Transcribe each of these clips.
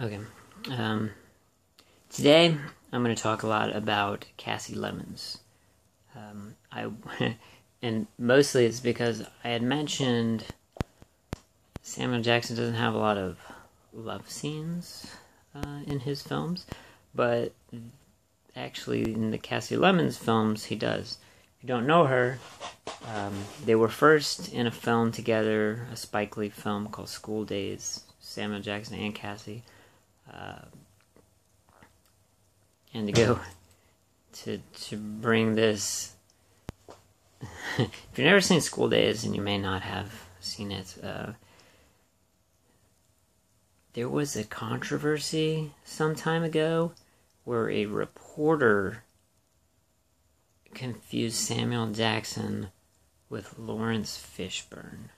Okay. Um, today I'm going to talk a lot about Kasi Lemmons. Um, I and mostly it's because I had mentioned Samuel Jackson doesn't have a lot of love scenes uh, in his films, but actually in the Kasi Lemmons films he does. If you don't know her, um, they were first in a film together, a Spike Lee film called School Daze. Samuel Jackson and Kasi, uh, and to go to to bring this. if you've never seen School Daze, and you may not have seen it, uh, there was a controversy some time ago where a reporter confused Samuel Jackson with Laurence Fishburne.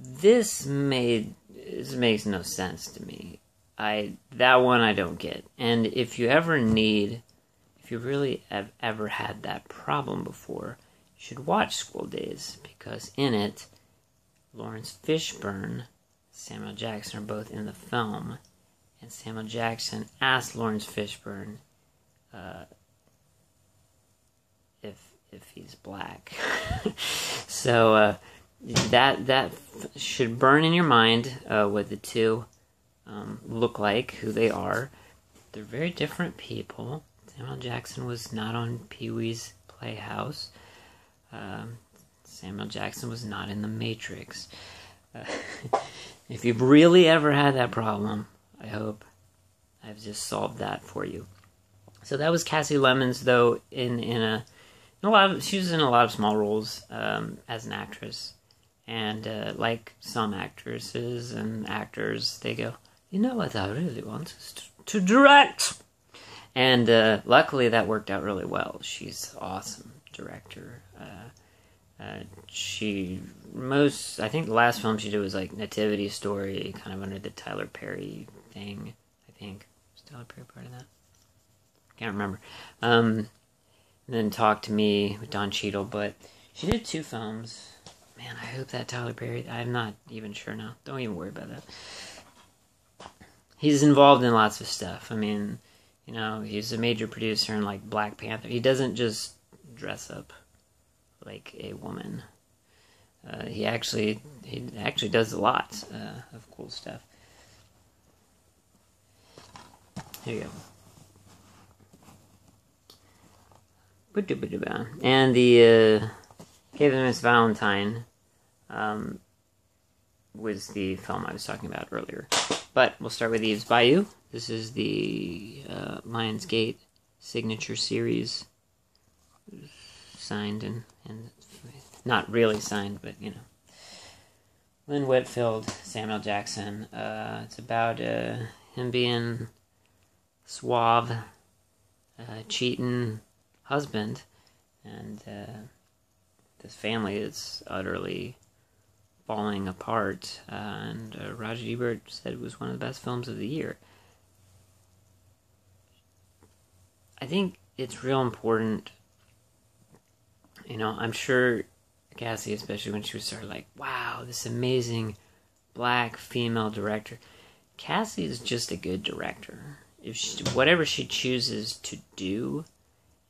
This made this makes no sense to me. I that one I don't get. And if you ever need, if you really have ever had that problem before, you should watch School Daze because in it, Laurence Fishburne, Samuel Jackson are both in the film, and Samuel Jackson asked Laurence Fishburne uh, if if he's black. so uh, that that should burn in your mind uh, what the two um, look like, who they are. They're very different people. Samuel Jackson was not on Pee Wee's Playhouse. Um, Samuel Jackson was not in The Matrix. Uh, if you've really ever had that problem, I hope I've just solved that for you. So that was Kasi Lemmons, though in in a in a lot of she was in a lot of small roles um, as an actress, and uh, like some actresses and actors, they go, you know what I really want is to, to direct, and uh, luckily that worked out really well. She's awesome director. Uh, uh, she most I think the last film she did was like Nativity Story, kind of under the Tyler Perry thing. I think was Tyler Perry part of that can't remember. Um, then Talk to Me with Don Cheadle, but she did two films. Man, I hope that Tyler Perry. I'm not even sure now. Don't even worry about that. He's involved in lots of stuff. I mean, you know, he's a major producer in like Black Panther. He doesn't just dress up like a woman. Uh, he actually he actually does a lot uh, of cool stuff. Here you go. And the uh, Miss Valentine um, was the film I was talking about earlier. But we'll start with Eve's Bayou. This is the uh, Lionsgate signature series, signed and, and not really signed, but you know. Lynn Whitfield, Samuel Jackson. Uh, it's about uh, him being suave, uh, cheating husband, and uh, this family is utterly falling apart. Uh, and uh, Roger Ebert said it was one of the best films of the year. I think it's real important. You know, I'm sure Kasi, especially when she was sort of like, wow, this amazing black female director. Kasi is just a good director. If she, whatever she chooses to do,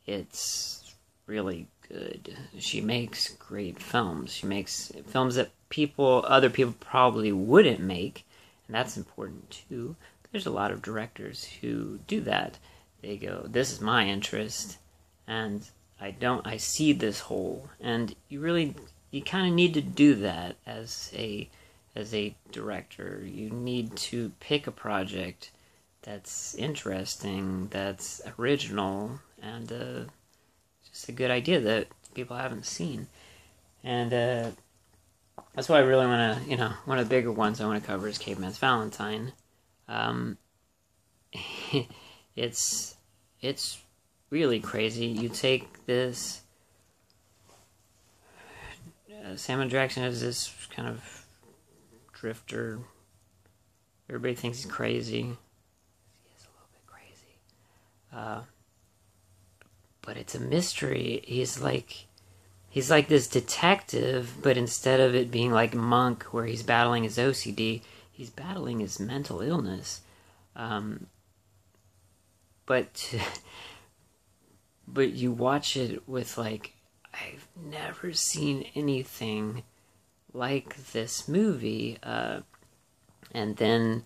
it's really good. She makes great films. She makes films that people, other people probably wouldn't make, and that's important too. There's a lot of directors who do that. They go, "This is my interest, and I don't. I see this hole." And you really, you kind of need to do that as a as a director. You need to pick a project that's interesting, that's original, and uh, just a good idea that people haven't seen. And uh, that's why I really want to, you know, one of the bigger ones I want to cover is Caveman's Valentine. Um, it's it's really crazy. You take this. Uh, Samuel Jackson is this kind of drifter. Everybody thinks he's crazy. He is a little bit crazy. Uh, but it's a mystery. He's like he's like this detective, but instead of it being like Monk where he's battling his OCD, he's battling his mental illness. Um, but but you watch it with like I've never seen anything like this movie. Uh, and then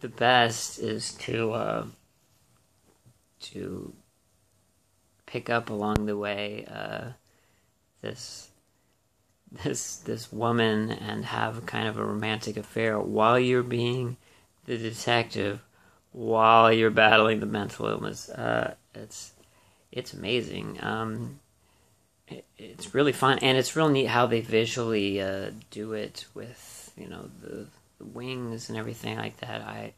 the best is to uh, to pick up along the way uh, this this this woman and have kind of a romantic affair while you're being the detective while you're battling the mental illness. Uh, it's it's amazing. Um, it, it's really fun, and it's real neat how they visually uh, do it with you know the, the wings and everything like that. I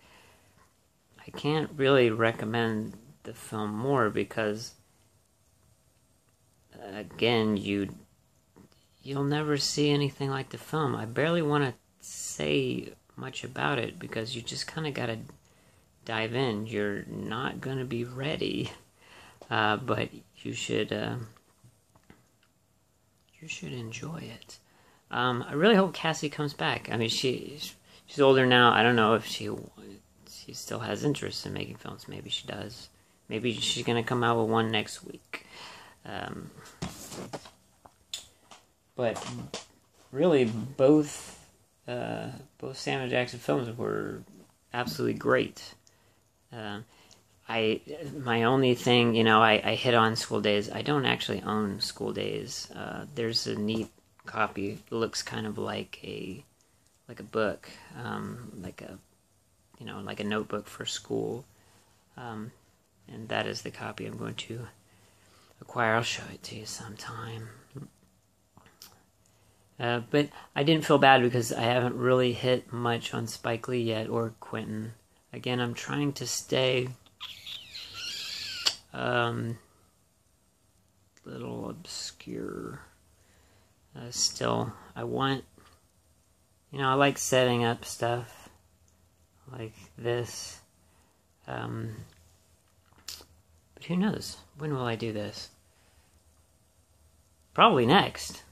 I can't really recommend the film more because again you you'll never see anything like the film. I barely want to say much about it because you just kind of got to dive in. You're not going to be ready, uh, but you should uh, you should enjoy it. Um, I really hope Kasi comes back. I mean, she she's older now. I don't know if she she still has interest in making films. Maybe she does. Maybe she's gonna come out with one next week. Um, but really, both uh, both Samuel Jackson films were absolutely great. Uh, I my only thing, you know, I, I hit on School Daze. I don't actually own School Daze. Uh, there's a neat copy. It looks kind of like a like a book, um, like a you know, like a notebook for school. Um, and that is the copy I'm going to acquire. I'll show it to you sometime. Uh, but I didn't feel bad because I haven't really hit much on Spike Lee yet or Quentin. Again, I'm trying to stay um, little obscure. Uh, still, I want, you know, I like setting up stuff like this. Um, but who knows? When will I do this? Probably next.